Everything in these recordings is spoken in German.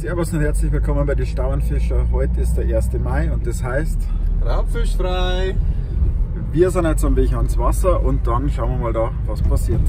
Servus und herzlich willkommen bei den Stauenfischer. Heute ist der 1. Mai und das heißt Raubfischfrei. Wir sind jetzt am Weg ans Wasser und dann schauen wir mal da, was passiert.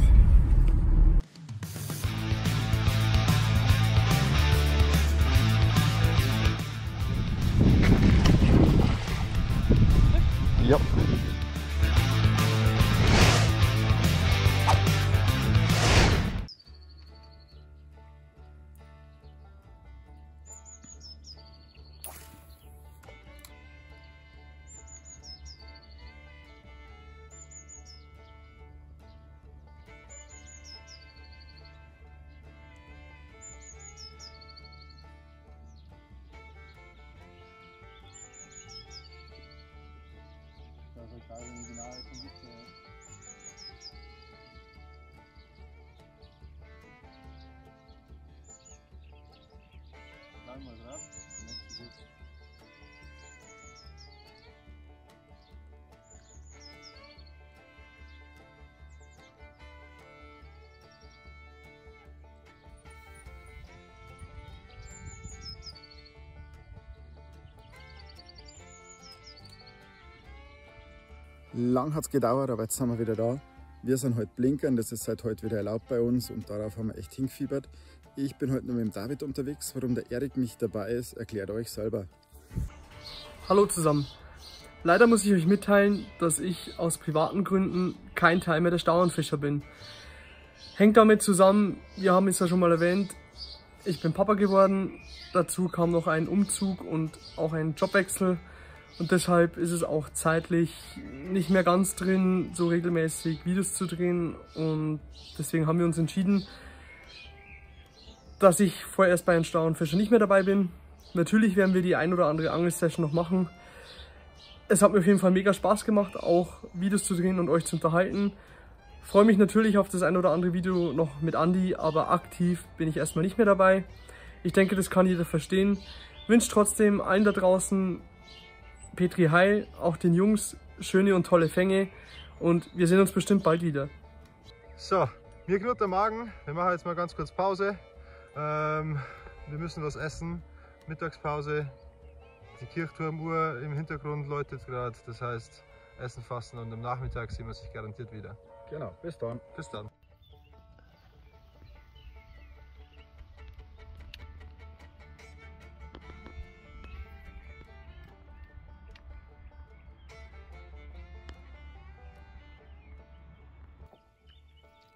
Augen genau, ist ein. Lang hat es gedauert, aber jetzt sind wir wieder da. Wir sind heute blinkern, das ist seit heute wieder erlaubt bei uns und darauf haben wir echt hingefiebert. Ich bin heute nur mit dem David unterwegs. Warum der Erik nicht dabei ist, erklärt euch selber. Hallo zusammen. Leider muss ich euch mitteilen, dass ich aus privaten Gründen kein Teil mehr der Stauernfischer bin. Hängt damit zusammen, wir haben es ja schon mal erwähnt, ich bin Papa geworden. Dazu kam noch ein Umzug und auch ein Jobwechsel. Und deshalb ist es auch zeitlich nicht mehr ganz drin, so regelmäßig Videos zu drehen. Und deswegen haben wir uns entschieden, dass ich vorerst bei den Stauenfischen nicht mehr dabei bin. Natürlich werden wir die ein oder andere Angelsession noch machen. Es hat mir auf jeden Fall mega Spaß gemacht, auch Videos zu drehen und euch zu unterhalten. Freue mich natürlich auf das ein oder andere Video noch mit Andy, aber aktiv bin ich erstmal nicht mehr dabei. Ich denke, das kann jeder verstehen. Wünsche trotzdem allen da draußen Petri Heil, auch den Jungs, schöne und tolle Fänge und wir sehen uns bestimmt bald wieder. So, mir knurrt der Magen. Wir machen jetzt mal ganz kurz Pause. Ähm, wir müssen was essen. Mittagspause. Die Kirchturmuhr im Hintergrund läutet gerade. Das heißt, Essen fassen und am Nachmittag sehen wir sich garantiert wieder. Genau, bis dann. Bis dann.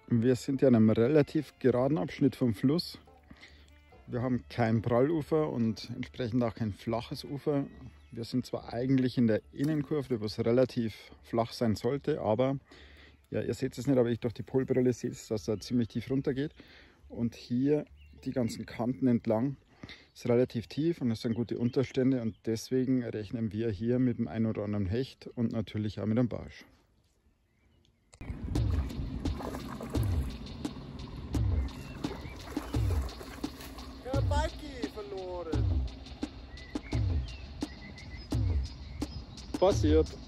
Wir sind ja an einem relativ geraden Abschnitt vom Fluss. Wir haben kein Prallufer und entsprechend auch kein flaches Ufer. Wir sind zwar eigentlich in der Innenkurve, wo es relativ flach sein sollte, aber ja, ihr seht es nicht, aber ich durch die Polbrille sehe es, dass er ziemlich tief runter geht. Und hier die ganzen Kanten entlang ist relativ tief und es sind gute Unterstände und deswegen rechnen wir hier mit dem einen oder anderen Hecht und natürlich auch mit einem Barsch. Verloren. Passiert.